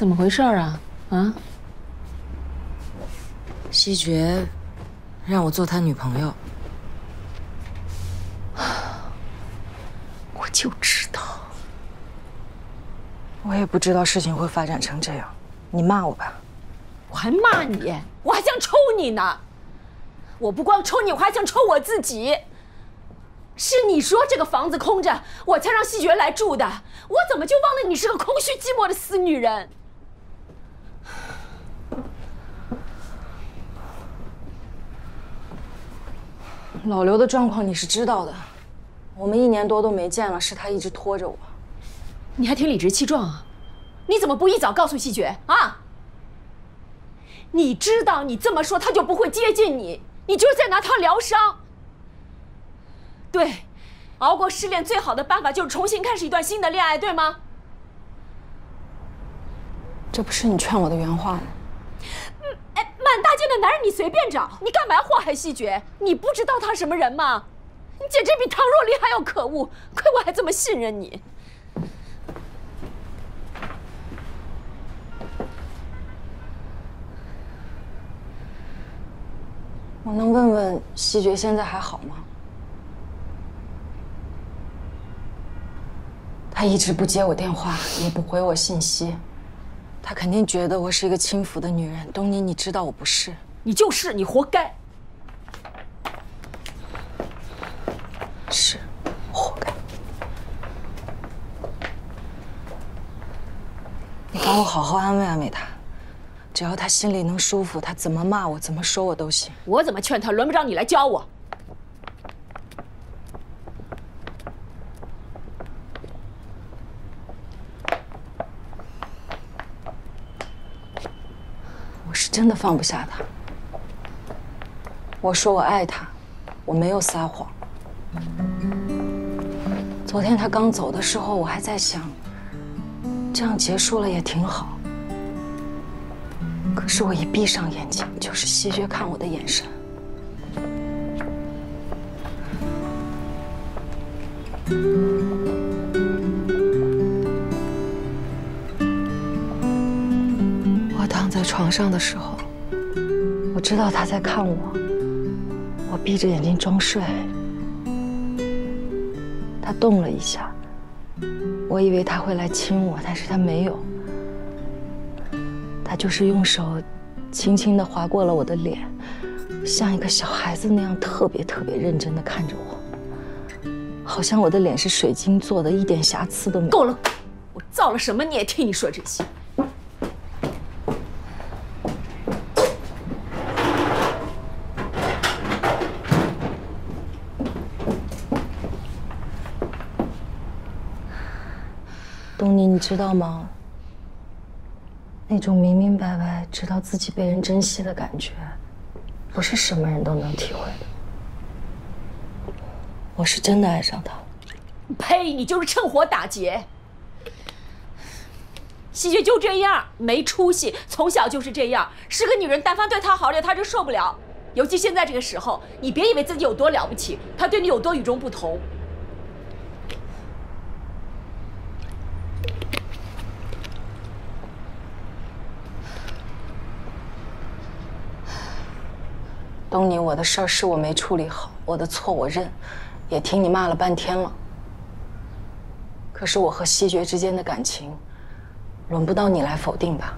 怎么回事啊？啊？西决让我做他女朋友，我就知道。我也不知道事情会发展成这样，你骂我吧。我还骂你，我还想抽你呢。我不光抽你，我还想抽我自己。是你说这个房子空着，我才让西决来住的。我怎么就忘了你是个空虚寂寞的死女人？老刘的状况你是知道的，我们一年多都没见了，是他一直拖着我。你还挺理直气壮啊！你怎么不一早告诉西决啊？你知道你这么说他就不会接近你，你就是在拿他疗伤。对，熬过失恋最好的办法就是重新开始一段新的恋爱，对吗？这不是你劝我的原话吗？满大街的男人你随便找，你干嘛祸害西决？你不知道他什么人吗？你简直比唐若琳还要可恶！亏我还这么信任你。我能问问西决现在还好吗？他一直不接我电话，也不回我信息。他肯定觉得我是一个轻浮的女人，东尼，你知道我不是，你就是，你活该。是，活该。你帮我好好安慰安慰他，只要他心里能舒服，他怎么骂我，怎么说我都行。我怎么劝他，轮不着你来教我。真的放不下他。我说我爱他，我没有撒谎。昨天他刚走的时候，我还在想，这样结束了也挺好。可是我一闭上眼睛，就是西决看我的眼神。躺在床上的时候。我知道他在看我，我闭着眼睛装睡。他动了一下，我以为他会来亲我，但是他没有。他就是用手轻轻的划过了我的脸，像一个小孩子那样特别特别认真的看着我，好像我的脸是水晶做的，一点瑕疵都没有。够了，我造了什么孽听你说这些？东尼，你知道吗？那种明明白白知道自己被人珍惜的感觉，不是什么人都能体会的。我是真的爱上他了。呸！你就是趁火打劫。西决就这样，没出息，从小就是这样，是个女人，但凡对他好点，他就受不了。尤其现在这个时候，你别以为自己有多了不起，他对你有多与众不同。东尼，我的事儿是我没处理好，我的错我认，也听你骂了半天了。可是我和西决之间的感情，轮不到你来否定吧？